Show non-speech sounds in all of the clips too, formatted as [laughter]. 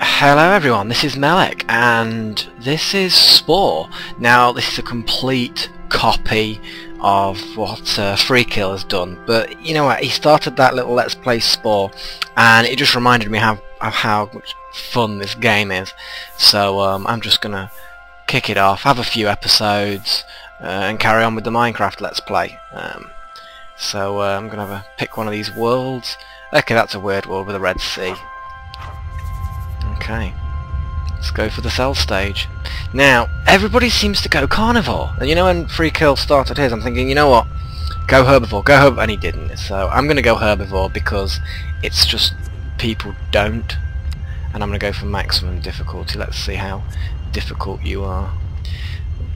Hello everyone, this is Melek and this is Spore. Now this is a complete copy of what uh, Freekill has done but you know what, he started that little Let's Play Spore and it just reminded me how, of how much fun this game is so um, I'm just gonna kick it off, have a few episodes uh, and carry on with the Minecraft Let's Play. Um, so uh, I'm gonna have a pick one of these worlds. Okay, that's a weird world with a red sea. Okay. Let's go for the cell stage. Now, everybody seems to go carnivore. And you know when Free Kill started his, I'm thinking, you know what? Go herbivore, go herbivore, and he didn't. So I'm going to go herbivore because it's just people don't. And I'm going to go for maximum difficulty. Let's see how difficult you are.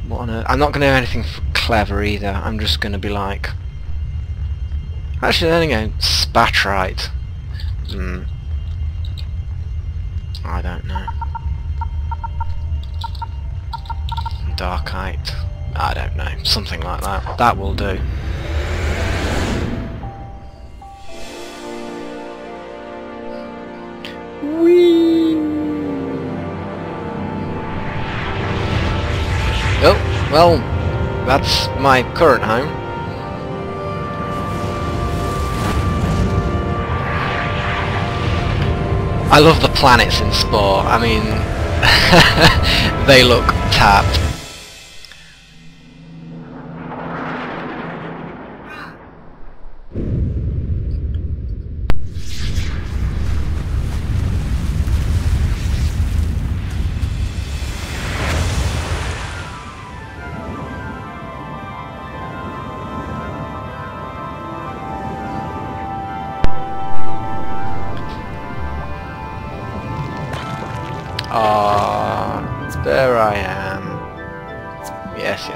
What on earth? I'm not going to do anything clever either. I'm just going to be like... Actually, you go. Spatrite. Hmm. I don't know. Darkite. I don't know. Something like that. That will do. Oh, well, that's my current home. I love the planets in Spore. I mean, [laughs] they look tapped.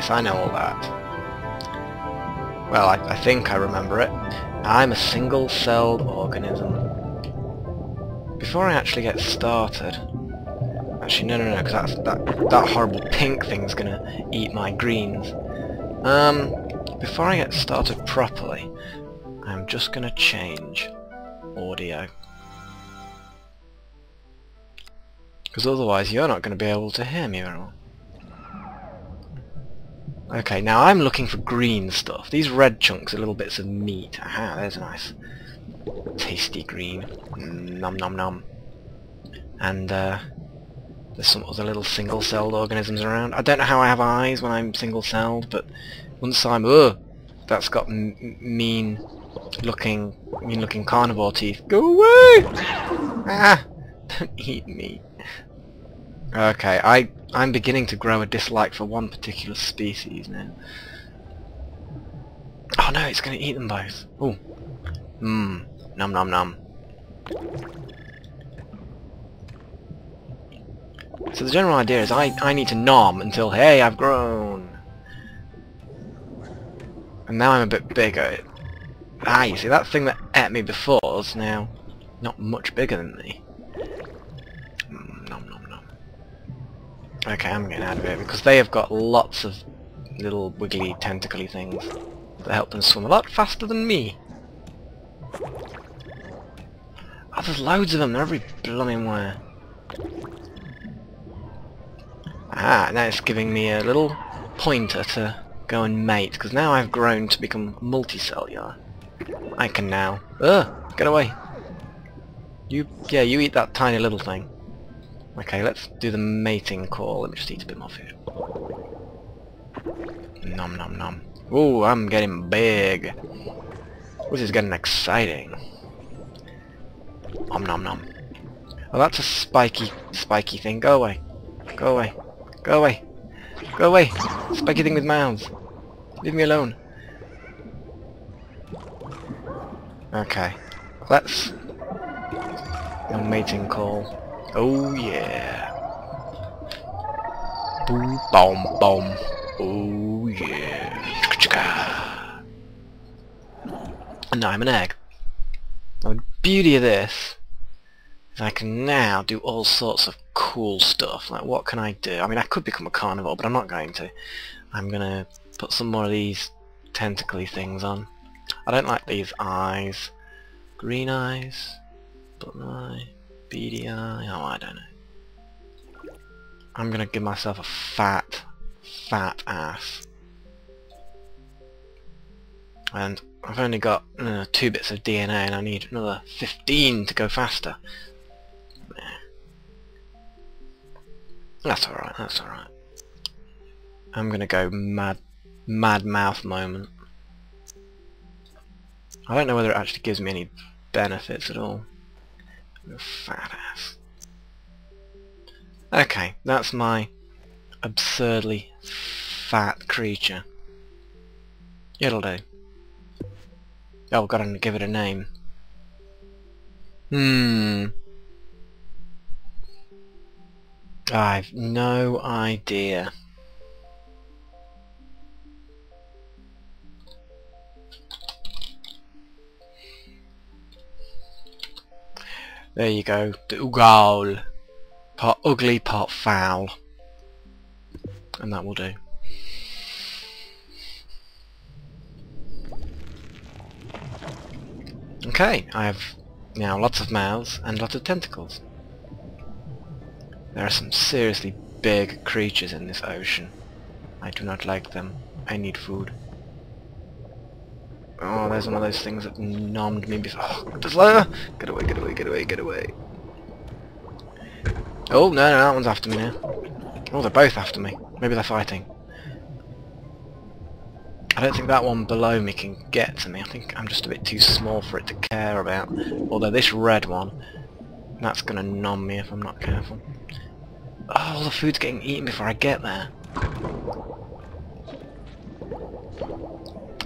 Yes, I know all that. Well, I, I think I remember it. I'm a single-celled organism. Before I actually get started... Actually, no, no, no, because that, that horrible pink thing's gonna eat my greens. Um, before I get started properly, I'm just gonna change audio. Because otherwise you're not going to be able to hear me very well. Okay, now I'm looking for green stuff. These red chunks are little bits of meat. Aha, there's a nice tasty green. Nom nom nom. And uh, there's some other little single-celled organisms around. I don't know how I have eyes when I'm single-celled, but once I'm... Ugh! That's got mean looking mean looking carnivore teeth. Go away! Ah! [laughs] Don't eat me. Okay, I, I'm beginning to grow a dislike for one particular species now. Oh no, it's going to eat them both. Oh. Mmm. Num num num. So the general idea is I, I need to nom until, hey, I've grown. And now I'm a bit bigger. Ah, you see, that thing that ate me before is now not much bigger than me. Okay, I'm getting out of here because they have got lots of little wiggly tentacly things that help them swim a lot faster than me. Oh, there's loads of them. They're every blooming where. Ah, now it's giving me a little pointer to go and mate because now I've grown to become multicellular. I can now. Ugh! Get away! You, yeah, you eat that tiny little thing. Okay, let's do the mating call. Let me just eat a bit more food. Nom nom nom. Ooh, I'm getting big. This is getting exciting. Om nom nom. Oh, that's a spiky, spiky thing. Go away. Go away. Go away. Go away. Spiky thing with mouths. Leave me alone. Okay. Let's... No mating call. Oh yeah. Boom, boom, boom. Oh yeah. And now I'm an egg. Now the beauty of this is I can now do all sorts of cool stuff. Like what can I do? I mean I could become a carnivore but I'm not going to. I'm gonna put some more of these tentacly things on. I don't like these eyes. Green eyes. Button eye. BDI, oh I don't know. I'm gonna give myself a fat, fat ass. And I've only got uh, two bits of DNA and I need another 15 to go faster. That's alright, that's alright. I'm gonna go mad, mad mouth moment. I don't know whether it actually gives me any benefits at all. Fat ass. Okay, that's my absurdly fat creature. It'll do. Oh, gotta give it a name. Hmm. I've no idea. There you go, the Ugal. Part ugly, part foul. And that will do. Okay, I have now lots of mouths and lots of tentacles. There are some seriously big creatures in this ocean. I do not like them. I need food. Oh, there's one of those things that numbed me before. Oh, Slayer! Get away, get away, get away, get away. Oh, no, no, that one's after me now. Oh, they're both after me. Maybe they're fighting. I don't think that one below me can get to me. I think I'm just a bit too small for it to care about. Although this red one, that's going to numb me if I'm not careful. Oh, the food's getting eaten before I get there.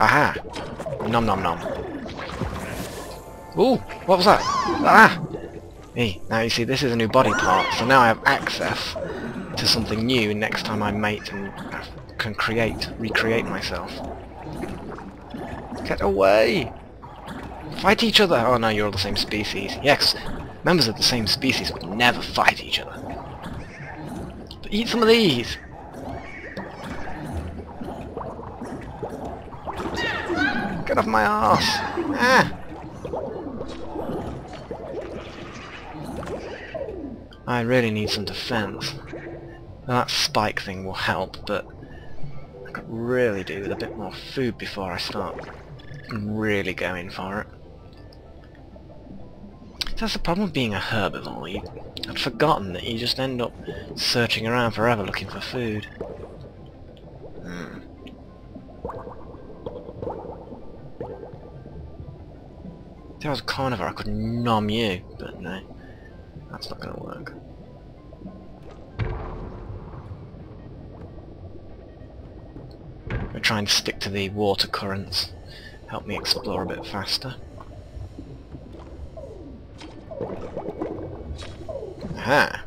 Aha! Nom nom nom. Ooh, what was that? Ah! Hey, now you see this is a new body part, so now I have access to something new next time I mate and can create, recreate myself. Get away! Fight each other! Oh no, you're all the same species. Yes, members of the same species would never fight each other. But eat some of these! Off my ass! Ah! I really need some defense. That spike thing will help, but I could really do with a bit more food before I start really going for it. That's the problem with being a herbivore. You, I'd forgotten that you just end up searching around forever looking for food. If I was a carnivore I could nom you, but no. That's not gonna work. We're trying to stick to the water currents help me explore a bit faster. Aha!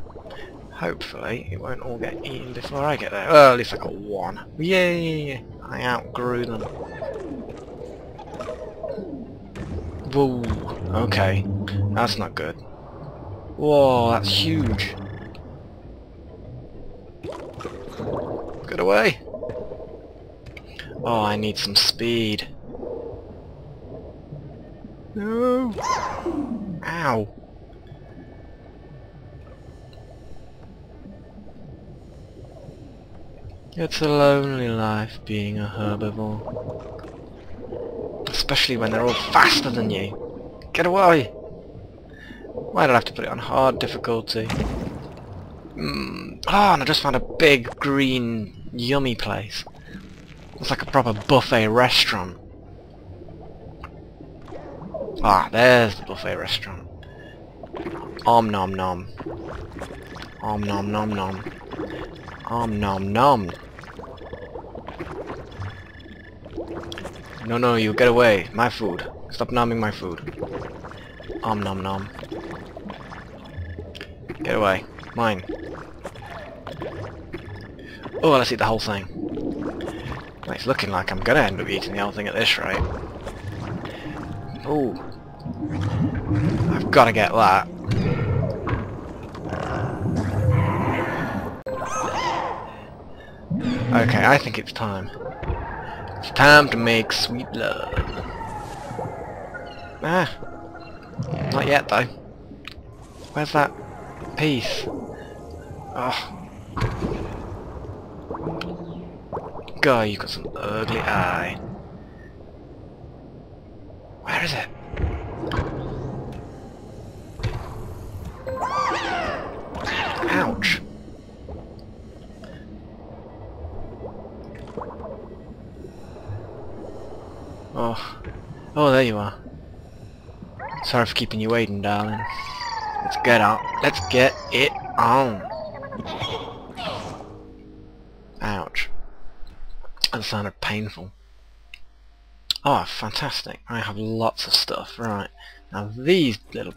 Hopefully it won't all get eaten before I get there. Well, at least I got one. Yay! I outgrew them. Whoa, okay. That's not good. Whoa, that's huge. Get away! Oh, I need some speed. No! Ow! It's a lonely life being a herbivore. Especially when they're all faster than you. Get away! Why did I have to put it on hard difficulty? Mm. Oh, and I just found a big, green, yummy place. It's like a proper buffet restaurant. Ah, there's the buffet restaurant. Om nom nom. Om nom nom nom. Om nom nom. No, no, you get away. My food. Stop nomming my food. Om nom nom. Get away. Mine. Oh, let's eat the whole thing. It's looking like I'm gonna end up eating the whole thing at this rate. Oh, I've got to get that. Okay, I think it's time. It's time to make sweet love. Ah. Not yet, though. Where's that piece? Oh. God, You've got some ugly eye. Oh. Oh, there you are. Sorry for keeping you waiting, darling. Let's get out. Let's get it on. Ouch. That sounded painful. Oh, fantastic. I have lots of stuff. Right. Now these little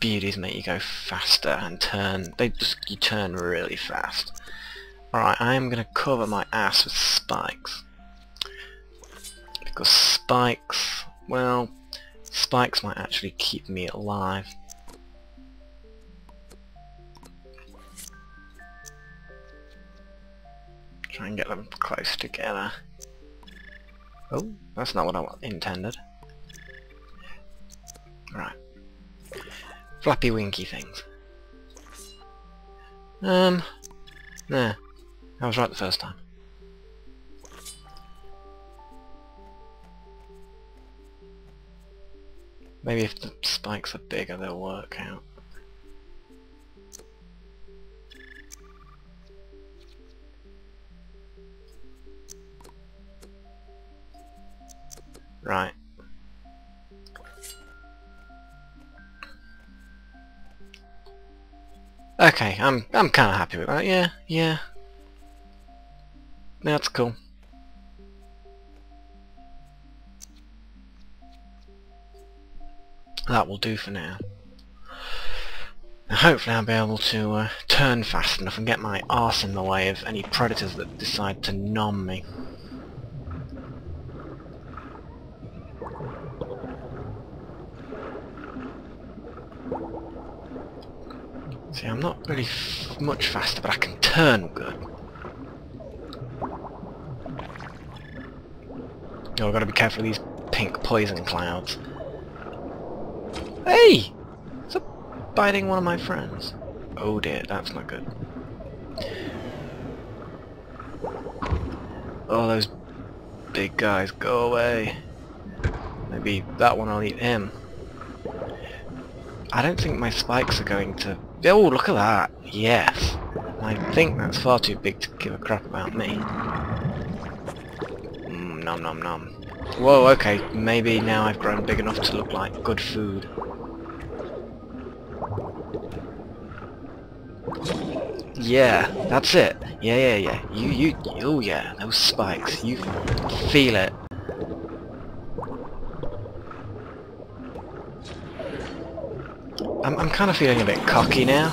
beauties make you go faster and turn. They just, you turn really fast. Alright, I am going to cover my ass with spikes. Because spikes, well, spikes might actually keep me alive. Try and get them close together. Oh, that's not what I intended. Right. Flappy winky things. Um, there. I was right the first time. Maybe if the spikes are bigger they'll work out. Right. Okay, I'm I'm kind of happy with that. Yeah, yeah. That's cool. That will do for now. hopefully I'll be able to uh, turn fast enough and get my arse in the way of any predators that decide to nom me. See, I'm not really much faster, but I can turn good. Oh, I've got to be careful of these pink poison clouds. Hey! It's biting one of my friends. Oh dear, that's not good. Oh, those big guys, go away. Maybe that one I'll eat him. I don't think my spikes are going to Oh, look at that. Yes. I think that's far too big to give a crap about me. Mm, nom nom nom. Whoa, okay. Maybe now I've grown big enough to look like good food. Yeah, that's it. Yeah, yeah, yeah. You, you, oh yeah, those spikes. You feel it. I'm, I'm kind of feeling a bit cocky now.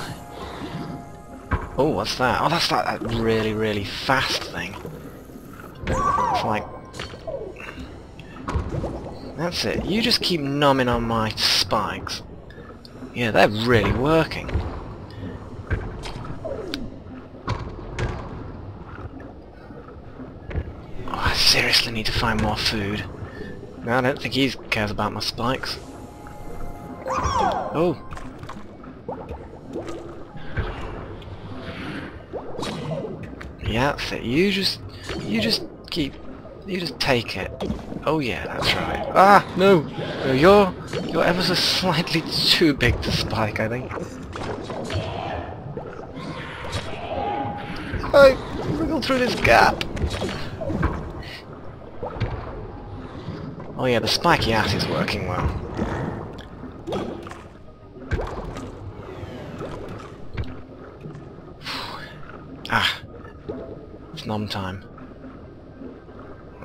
Oh, what's that? Oh, that's that, that really, really fast thing. It's like... That's it. You just keep numbing on my spikes. Yeah, they're really working. Oh, I seriously need to find more food. No, I don't think he cares about my spikes. Oh, Yeah, that's it. You just, you just keep, you just take it. Oh yeah, that's right. Ah, no! no you're, you're ever so slightly too big to spike, I think. I wriggle through this gap. Oh yeah, the spiky ass is working well. [sighs] ah, it's nom time.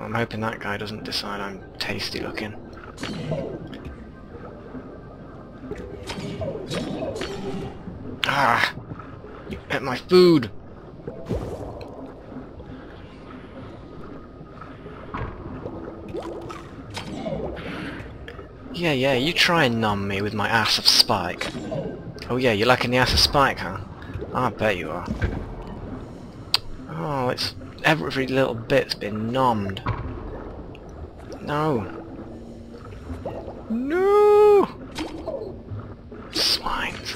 I'm hoping that guy doesn't decide I'm tasty looking. Ah! You ate my food! Yeah, yeah, you try and numb me with my ass of spike. Oh yeah, you're liking the ass of spike, huh? I bet you are. Oh, it's every little bit's been numbed. No. No! Swines.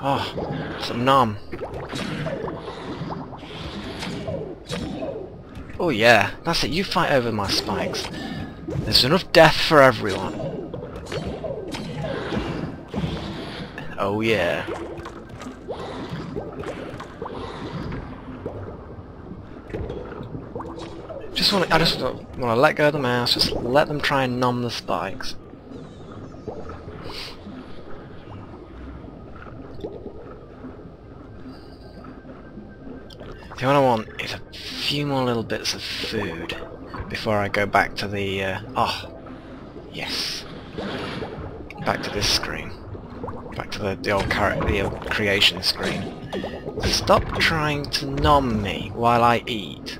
Oh, ah, some nom. Oh yeah, that's it, you fight over my spikes. There's enough death for everyone. Oh yeah. Just want I just want to let go of the mouse, just let them try and numb the spikes. The I want is a few more little bits of food before I go back to the, uh, oh, yes, back to this screen, back to the, the old character, the old creation screen. Stop trying to numb me while I eat.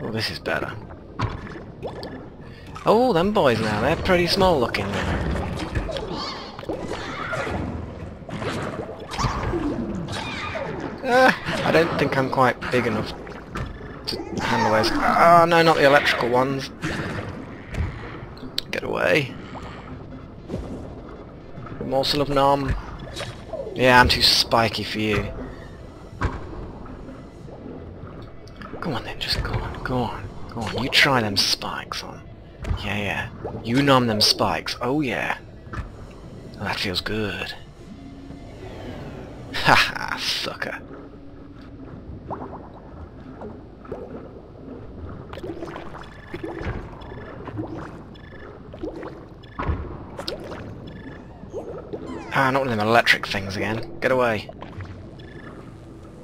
Oh, this is better. Oh, them boys now, they're pretty small looking now. Uh, I don't think I'm quite big enough to handle those. Oh no, not the electrical ones. Get away. Morsel of nom. Yeah, I'm too spiky for you. Go on then, just go on, go on, go on. You try them spikes on. Yeah, yeah. You numb them spikes. Oh yeah. Oh, that feels good. [laughs] Haha, sucker. Ah, not one of them electric things again. Get away.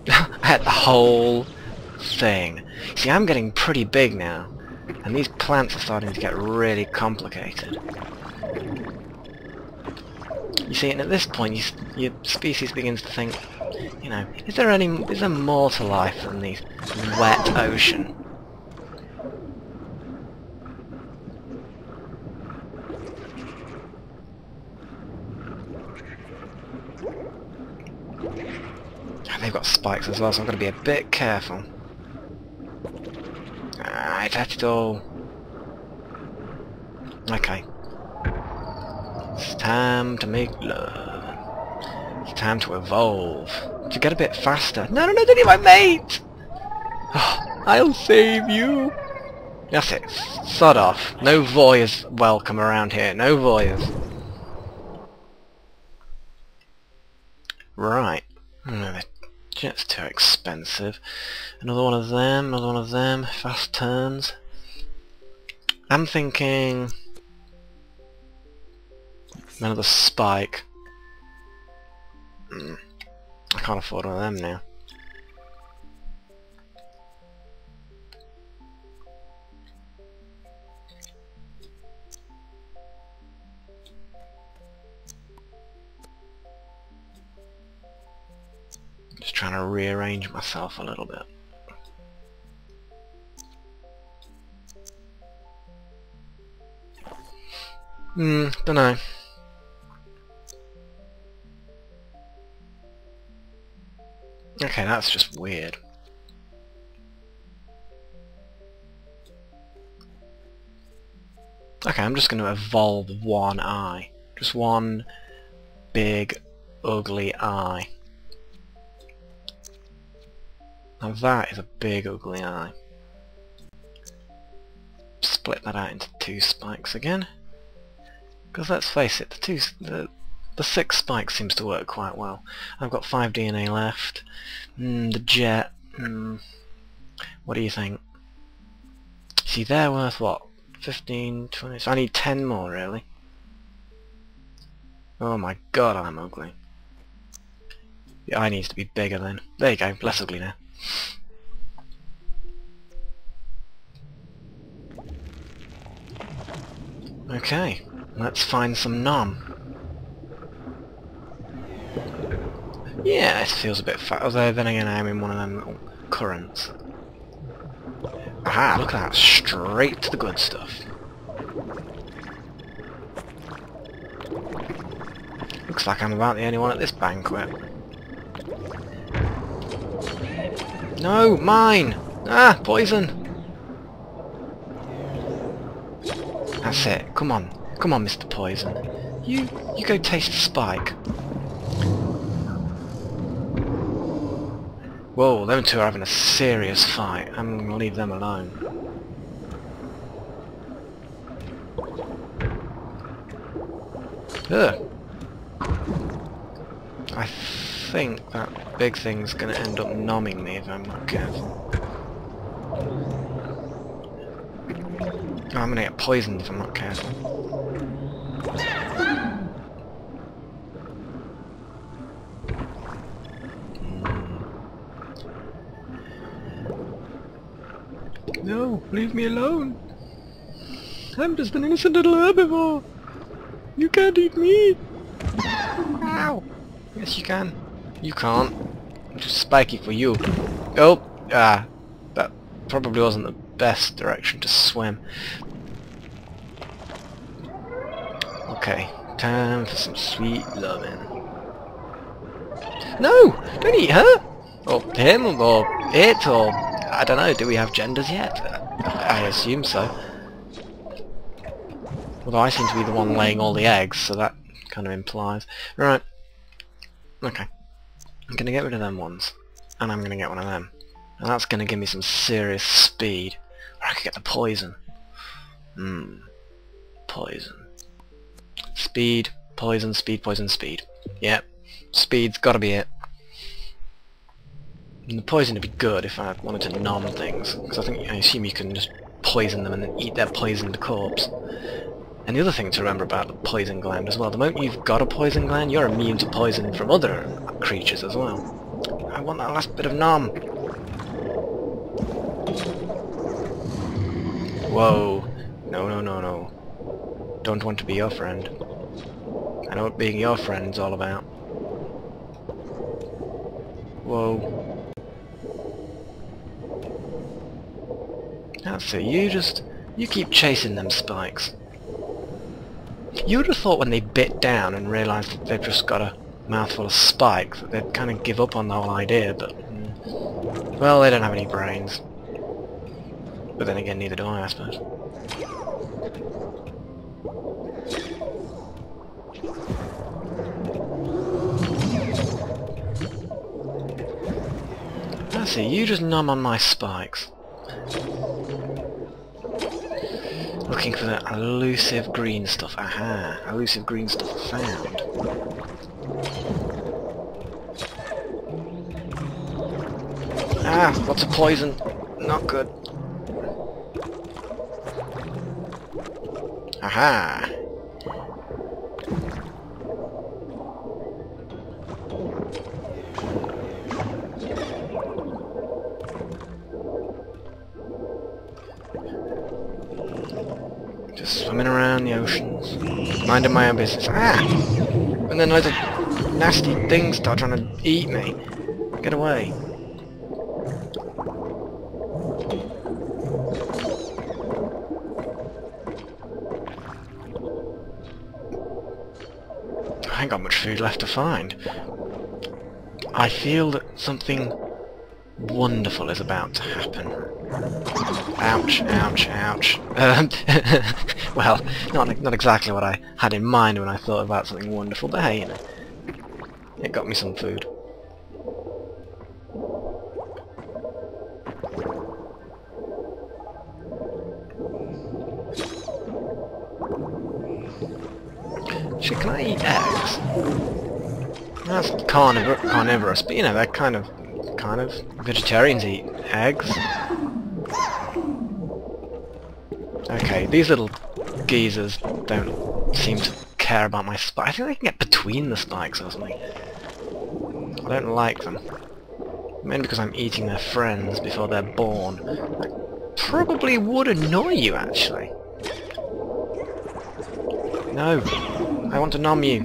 [laughs] I had the whole thing. See, I'm getting pretty big now, and these plants are starting to get really complicated. You see, and at this point, you, your species begins to think, you know, is there any, is there more to life than the wet ocean? And they've got spikes as well, so I've got to be a bit careful. Ah, I've had it all. Okay. It's time to make love. It's time to evolve. To get a bit faster. No, no, no, don't eat my mate! Oh, I'll save you! That's it. Sod off. No voyeurs welcome around here. No voyeurs. Right. No, too expensive. Another one of them, another one of them. Fast turns. I'm thinking... Another spike. Mm. I can't afford one of them now. Just trying to rearrange myself a little bit. Hmm, don't know. Okay, that's just weird. Okay, I'm just going to evolve one eye. Just one big, ugly eye. Now that is a big, ugly eye. Split that out into two spikes again. Because let's face it, the two, the, the six spikes seems to work quite well. I've got 5 DNA left. Mm, the jet. Mm, what do you think? See, they're worth what? 15, 20... So I need 10 more, really. Oh my god, I'm ugly. The eye needs to be bigger then. There you go, less ugly now. Okay, let's find some nom. Yeah, it feels a bit fat, although then again I'm in one of them currents. Aha, look at that, straight to the good stuff. Looks like I'm about the only one at this banquet. No, mine! Ah, poison! That's it. Come on. Come on, Mr. Poison. You you go taste the spike. Whoa, them two are having a serious fight. I'm gonna leave them alone. Ugh. I think that big thing's gonna end up numbing me if I'm not careful. Oh, I'm gonna get poisoned if I'm not careful. No, leave me alone. I'm just an innocent little herbivore. You can't eat me. Ow. Yes, you can. You can't. Too spiky for you. Oh, ah. That probably wasn't the best direction to swim. Okay, time for some sweet loving. No! Don't eat her! Or him, or it, or... I don't know, do we have genders yet? I assume so. Although I seem to be the one laying all the eggs, so that kind of implies... Right. Okay. I'm gonna get rid of them ones. And I'm gonna get one of them. And that's gonna give me some serious speed. Or I could get the poison. Hmm. Poison. Speed, poison, speed, poison, speed. Yep. Speed's gotta be it. And the poison would be good if I wanted to numb things, because I think I assume you can just poison them and then eat their poisoned corpse. And the other thing to remember about the poison gland as well, the moment you've got a poison gland, you're immune to poison from other creatures as well. I want that last bit of numb. Whoa. No, no, no, no. Don't want to be your friend. I know what being your friend's all about. Whoa. That's it, you just... You keep chasing them spikes. You would have thought when they bit down and realised that they've just got a mouthful of spikes that they'd kind of give up on the whole idea, but... Mm, well, they don't have any brains. But then again, neither do I, I suppose. I see, you just numb on my spikes. Looking for that elusive green stuff. Aha! Elusive green stuff found. Ah! Lots of poison. Not good. Aha! Just swimming around the oceans, minding my own business. Ah! And then loads of nasty things start trying to eat me. Get away. I ain't got much food left to find. I feel that something wonderful is about to happen. Ouch, ouch, ouch. Um, [laughs] well, not not exactly what I had in mind when I thought about something wonderful, but hey, you know, it got me some food. Shit, can I eat eggs? That's carnivor carnivorous, but you know, they're kind of, vegetarians eat eggs. Okay, these little geezers don't seem to care about my spikes. I think they can get between the spikes or something. I don't like them. Mainly because I'm eating their friends before they're born. That probably would annoy you, actually. No. I want to numb you.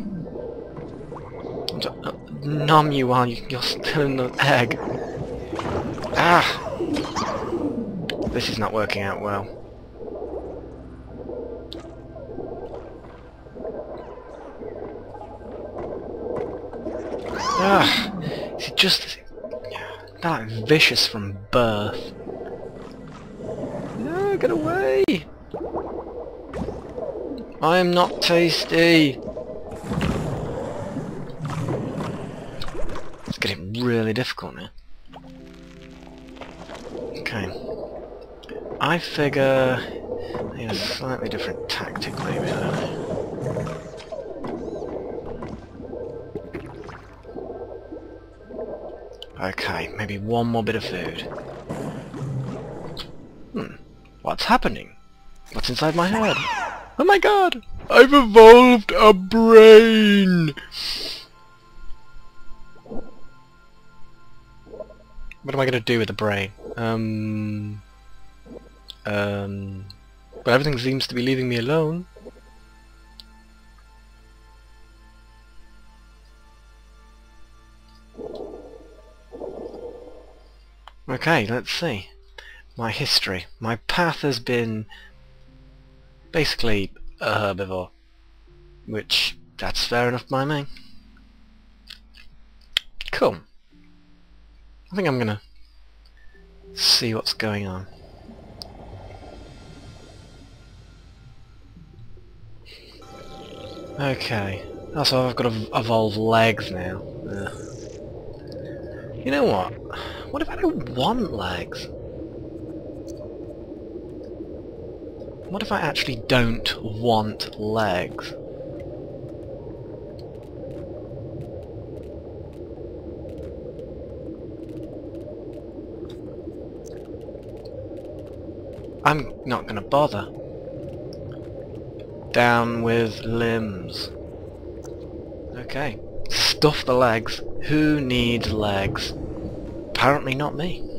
I want to uh, numb you while you, you're still in the egg. Ah! This is not working out well. Ah! Is it just that vicious from birth? No, get away! I am not tasty! Getting really difficult now. Okay. I figure... I need a slightly different tactic maybe. I. Okay, maybe one more bit of food. Hmm. What's happening? What's inside my head? Oh my god! I've evolved a brain! What am I gonna do with the brain? Um... Um... But everything seems to be leaving me alone. Okay, let's see. My history. My path has been basically a herbivore. Which, that's fair enough by me. Cool. I think I'm gonna see what's going on. Okay. Also, I've got to evolve legs now. Ugh. You know what? What if I don't want legs? What if I actually don't want legs? I'm not gonna bother. Down with limbs. Okay. Stuff the legs. Who needs legs? Apparently not me.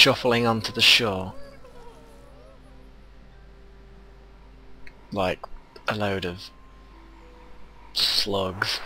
Shuffling onto the shore. Like a load of slugs.